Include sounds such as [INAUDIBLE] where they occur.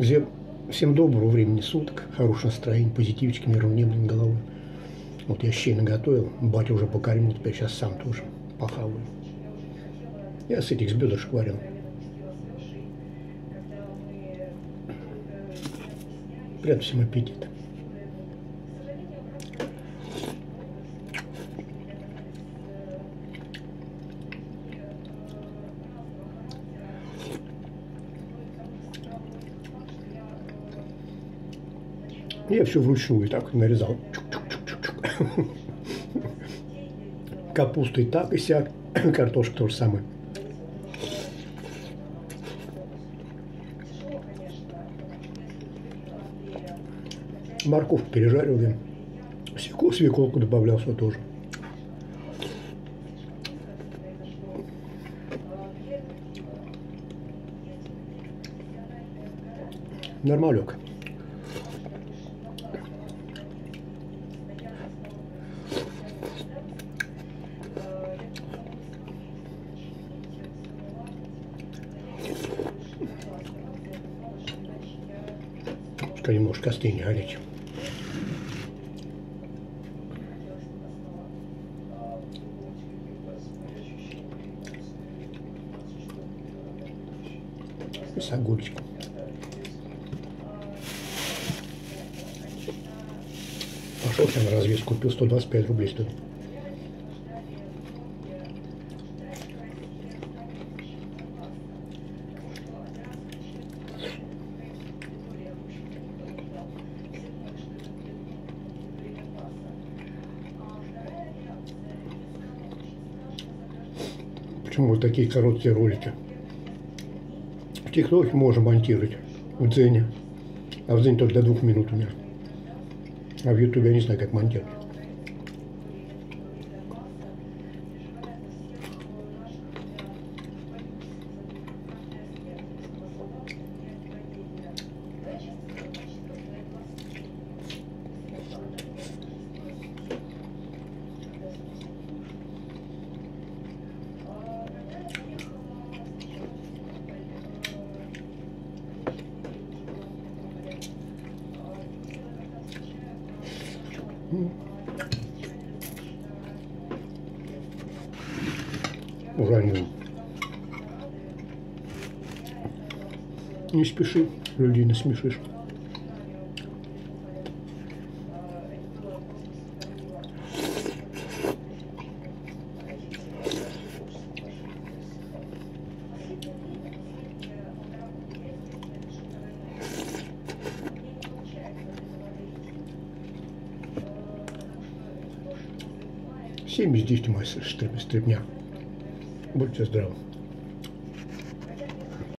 Всем, всем доброго времени суток, хорошее настроение, позитивчики, миром небо над головой. Вот я щей наготовил, батя уже покормил, теперь сейчас сам тоже похаваю. Я с этих с бедрышек варил. Прям всем Я все вручную так нарезал. Чук-чук-чук-чук. Капуста и так, и сяк. [COUGHS] Картошка тоже самое. Морковку пережарил я. Свеклу, свеколку добавлял сюда тоже. Нормалек. Пускай немножко остынет горячим. С огурчиком. Пошел я на развес, купил 125 рублей стоит. Почему такие короткие ролики? В ТикТоке можно монтировать, в Дзене. А в Дзене только до двух минут у меня. А в Ютубе я не знаю, как монтировать. Уранил. Не спеши, людей насмешишь. Семь из десяти мастер стрепня. Будьте здравы.